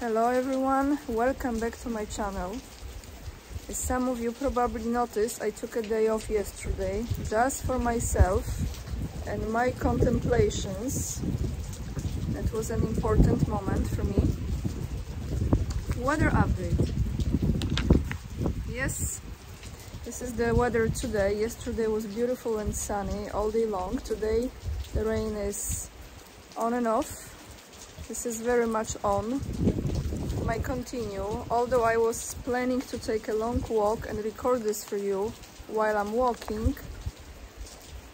Hello everyone, welcome back to my channel. As some of you probably noticed, I took a day off yesterday just for myself and my contemplations. That was an important moment for me. Weather update. Yes, this is the weather today. Yesterday was beautiful and sunny all day long. Today the rain is on and off. This is very much on might continue, although I was planning to take a long walk and record this for you while I'm walking.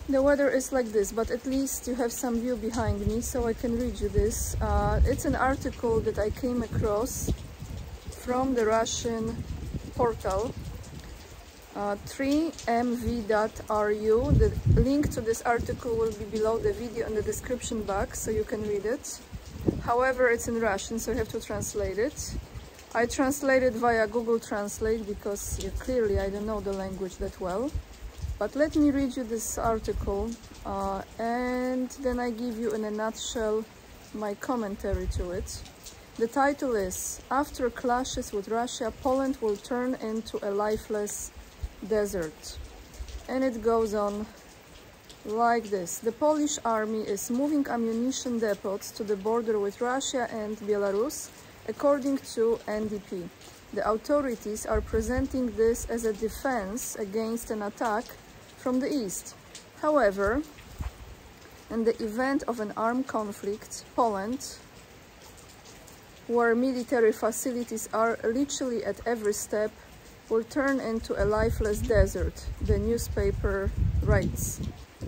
The weather is like this, but at least you have some view behind me, so I can read you this. Uh, it's an article that I came across from the Russian portal uh, 3mv.ru. The link to this article will be below the video in the description box, so you can read it. However, it's in Russian, so you have to translate it. I translated via Google Translate because clearly I don't know the language that well. But let me read you this article uh, and then I give you in a nutshell my commentary to it. The title is After clashes with Russia, Poland will turn into a lifeless desert. And it goes on like this. The Polish army is moving ammunition depots to the border with Russia and Belarus, according to NDP. The authorities are presenting this as a defense against an attack from the east. However, in the event of an armed conflict, Poland, where military facilities are literally at every step, will turn into a lifeless desert, the newspaper writes.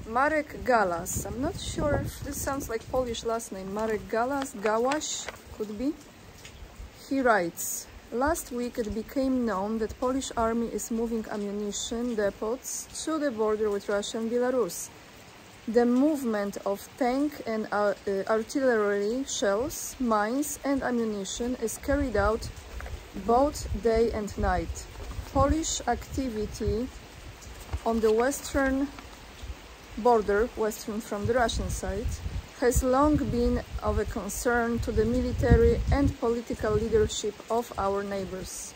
Marek Galas. I'm not sure if this sounds like Polish last name. Marek Galas, Gawaś, could be. He writes, Last week it became known that Polish army is moving ammunition depots to the border with Russia and Belarus. The movement of tank and uh, uh, artillery shells, mines and ammunition is carried out both day and night. Polish activity on the western border, western from the Russian side, has long been of a concern to the military and political leadership of our neighbors.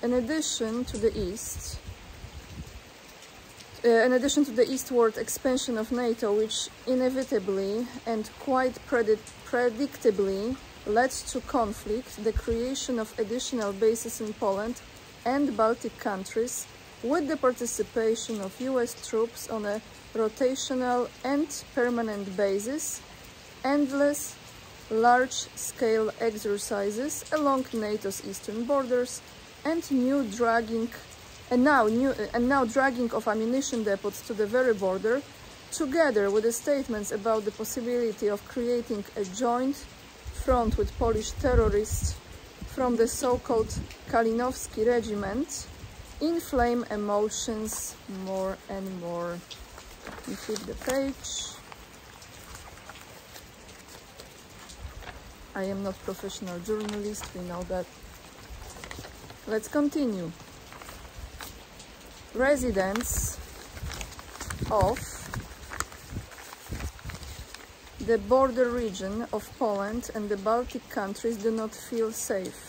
In addition to the east, uh, in addition to the eastward expansion of NATO, which inevitably and quite predict predictably led to conflict, the creation of additional bases in Poland and Baltic countries with the participation of US troops on a rotational and permanent basis, endless large-scale exercises along NATO's eastern borders, and new dragging and now new and now dragging of ammunition depots to the very border, together with the statements about the possibility of creating a joint front with Polish terrorists from the so-called Kalinowski regiment, inflame emotions more and more and flip the page. I am not a professional journalist, we know that. Let's continue. Residents of the border region of Poland and the Baltic countries do not feel safe,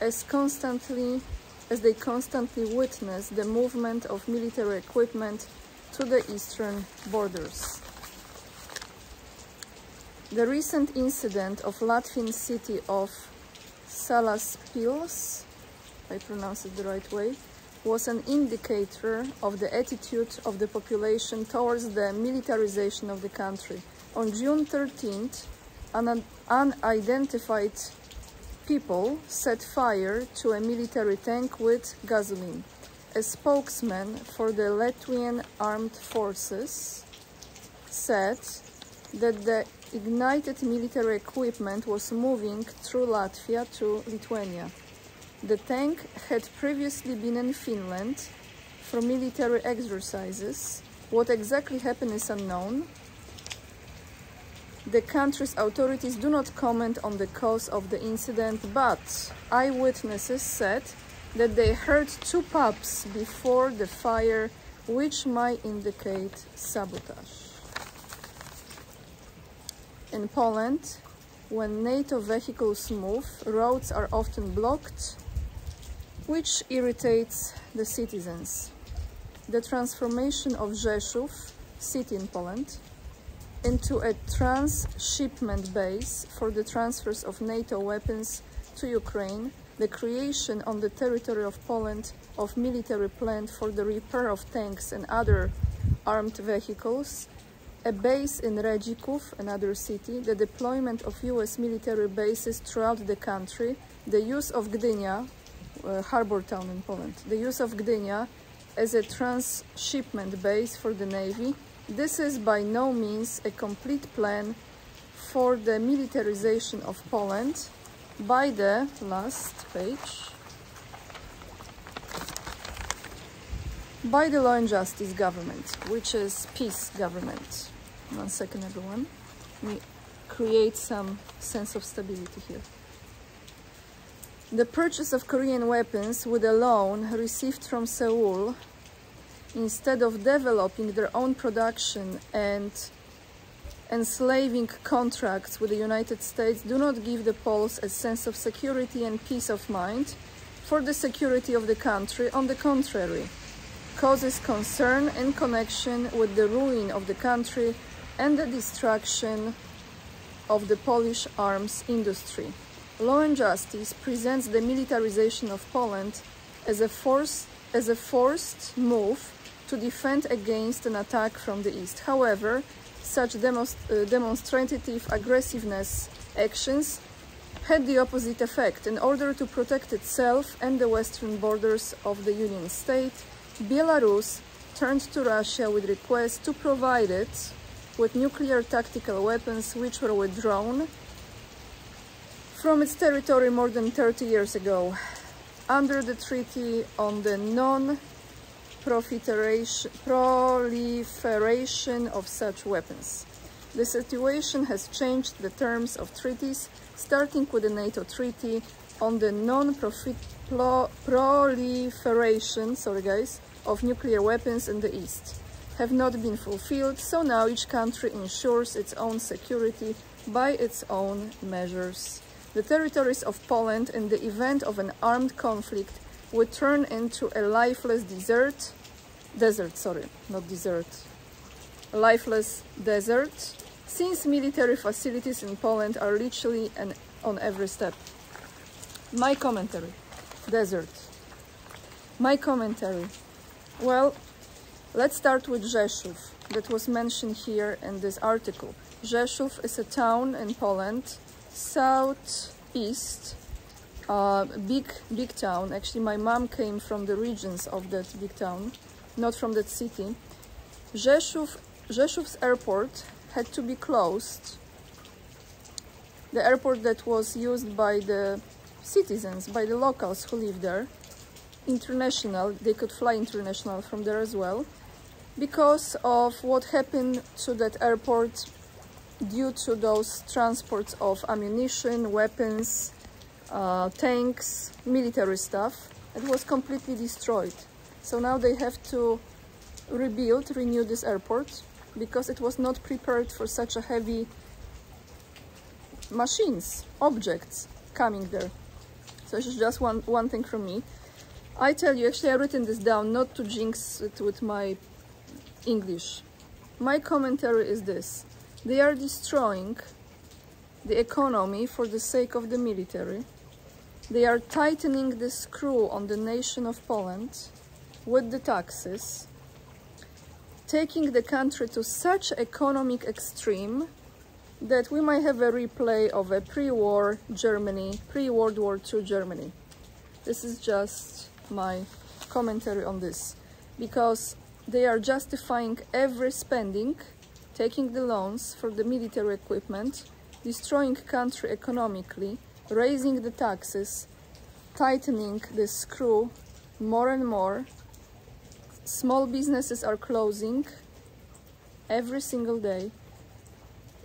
as constantly as they constantly witness the movement of military equipment to the eastern borders. The recent incident of Latvian city of Salaspils, I pronounce it the right way, was an indicator of the attitude of the population towards the militarization of the country. On June 13th, an unidentified people set fire to a military tank with gasoline a spokesman for the Latvian armed forces said that the ignited military equipment was moving through Latvia to Lithuania. The tank had previously been in Finland for military exercises. What exactly happened is unknown. The country's authorities do not comment on the cause of the incident, but eyewitnesses said that they heard two pops before the fire, which might indicate sabotage. In Poland, When NATO vehicles move, roads are often blocked, which irritates the citizens. The transformation of Rzeszów, city in Poland, into a transshipment base for the transfers of NATO weapons to Ukraine, the creation on the territory of Poland of military plant for the repair of tanks and other armed vehicles, a base in Radzików, another city, the deployment of US military bases throughout the country, the use of Gdynia, uh, harbor town in Poland, the use of Gdynia as a transshipment base for the Navy. This is by no means a complete plan for the militarization of Poland. By the last page. By the law and justice government which is peace government. One second everyone. We create some sense of stability here. The purchase of Korean weapons with a loan received from Seoul instead of developing their own production and enslaving contracts with the United States do not give the Poles a sense of security and peace of mind for the security of the country. On the contrary, causes concern in connection with the ruin of the country and the destruction of the Polish arms industry. Law and Justice presents the militarization of Poland as a, forced, as a forced move to defend against an attack from the east. However, such demonst uh, demonstrative aggressiveness actions had the opposite effect. In order to protect itself and the western borders of the Union state, Belarus turned to Russia with requests to provide it with nuclear tactical weapons which were withdrawn from its territory more than 30 years ago under the Treaty on the Non proliferation of such weapons. The situation has changed the terms of treaties, starting with the NATO Treaty on the non-proliferation sorry guys, of nuclear weapons in the East have not been fulfilled, so now each country ensures its own security by its own measures. The territories of Poland in the event of an armed conflict would turn into a lifeless desert, desert, sorry, not desert, a lifeless desert, since military facilities in Poland are literally an, on every step. My commentary, desert. My commentary, well, let's start with Rzeszów, that was mentioned here in this article. Rzeszów is a town in Poland, southeast uh, big big town. Actually, my mom came from the regions of that big town, not from that city. Rzeszów, Rzeszów's airport had to be closed. The airport that was used by the citizens, by the locals who live there, international, they could fly international from there as well, because of what happened to that airport due to those transports of ammunition, weapons, uh, tanks, military stuff. It was completely destroyed. So now they have to rebuild, renew this airport because it was not prepared for such a heavy machines, objects coming there. So this is just one, one thing from me. I tell you, actually I've written this down not to jinx it with my English. My commentary is this. They are destroying the economy for the sake of the military they are tightening the screw on the nation of Poland with the taxes, taking the country to such economic extreme that we might have a replay of a pre-war Germany, pre-World War II Germany. This is just my commentary on this because they are justifying every spending, taking the loans for the military equipment, destroying country economically, raising the taxes, tightening the screw more and more. Small businesses are closing every single day.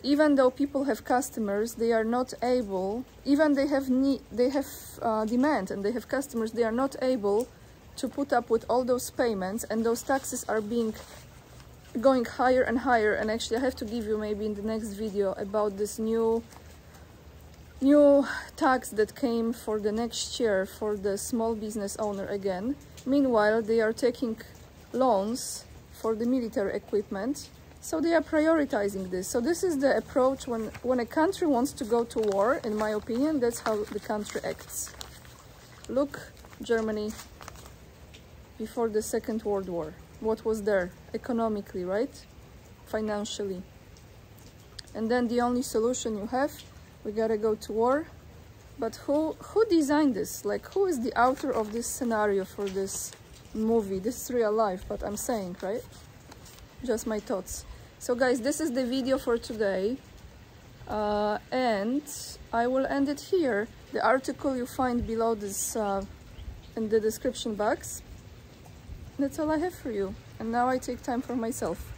Even though people have customers, they are not able, even they have need, they have uh, demand and they have customers, they are not able to put up with all those payments and those taxes are being going higher and higher and actually I have to give you maybe in the next video about this new new tax that came for the next year for the small business owner again. Meanwhile, they are taking loans for the military equipment. So they are prioritizing this. So this is the approach when, when a country wants to go to war, in my opinion, that's how the country acts. Look, Germany, before the Second World War, what was there economically, right? Financially. And then the only solution you have we gotta go to war. But who who designed this? Like who is the author of this scenario for this movie? This is real life but i'm saying right? Just my thoughts. So guys this is the video for today. Uh, and i will end it here. The article you find below this uh, in the description box. That's all i have for you. And now i take time for myself.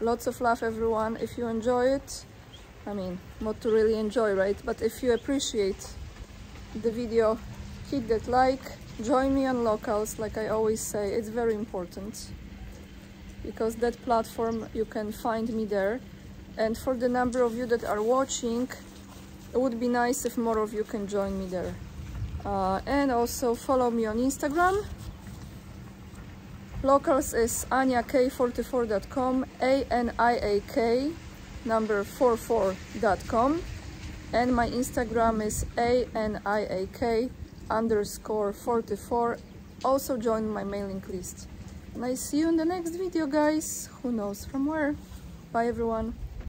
Lots of love everyone. If you enjoy it I mean, not to really enjoy, right? But if you appreciate the video, hit that like, join me on locals, like I always say, it's very important because that platform, you can find me there. And for the number of you that are watching, it would be nice if more of you can join me there. Uh, and also follow me on Instagram. Locals is aniak44.com, A-N-I-A-K number 44.com and my Instagram is aniak underscore 44 also join my mailing list. And I see you in the next video guys. Who knows from where. Bye everyone